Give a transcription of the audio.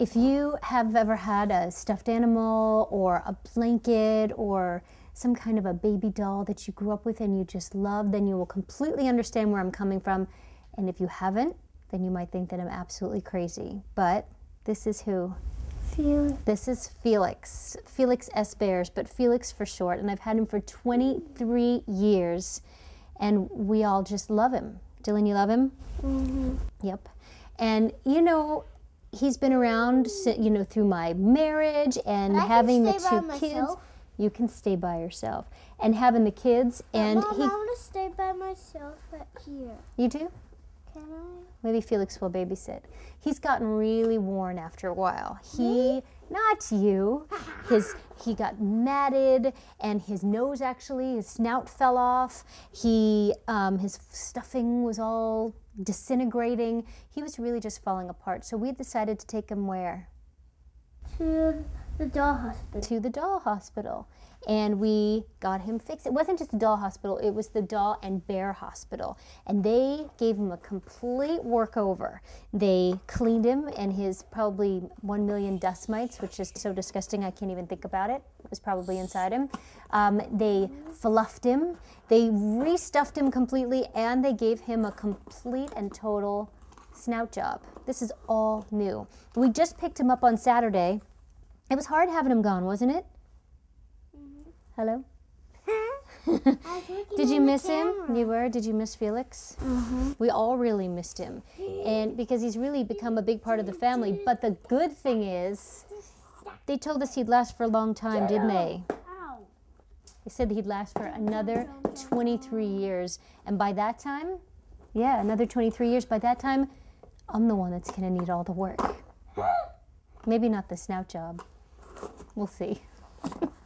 if you have ever had a stuffed animal or a blanket or some kind of a baby doll that you grew up with and you just love, then you will completely understand where I'm coming from. And if you haven't, then you might think that I'm absolutely crazy. But this is who? Felix. This is Felix. Felix S. Bears, but Felix for short. And I've had him for 23 years. And we all just love him. Dylan, you love him? Mm-hmm. Yep. And you know, he's been around, you know, through my marriage and having the two kids. myself. You can stay by yourself and having the kids. And Mom, he, I want to stay by myself here. you do? Can I? Maybe Felix will babysit. He's gotten really worn after a while. He, not you, his he got matted and his nose actually, his snout fell off. He, um, his stuffing was all disintegrating. He was really just falling apart. So we decided to take him where? To the doll hospital. to the doll hospital and we got him fixed. It wasn't just the doll hospital, it was the doll and bear hospital. And they gave him a complete workover. They cleaned him and his probably one million dust mites, which is so disgusting I can't even think about it, was probably inside him. Um, they fluffed him, they restuffed him completely, and they gave him a complete and total snout job. This is all new. We just picked him up on Saturday. It was hard having him gone, wasn't it? Hello? Did you miss him? You were? Did you miss Felix? Mm-hmm. We all really missed him. And because he's really become a big part of the family. But the good thing is, they told us he'd last for a long time, didn't they? They said that he'd last for another 23 years. And by that time, yeah, another 23 years. By that time, I'm the one that's going to need all the work. Maybe not the snout job. We'll see.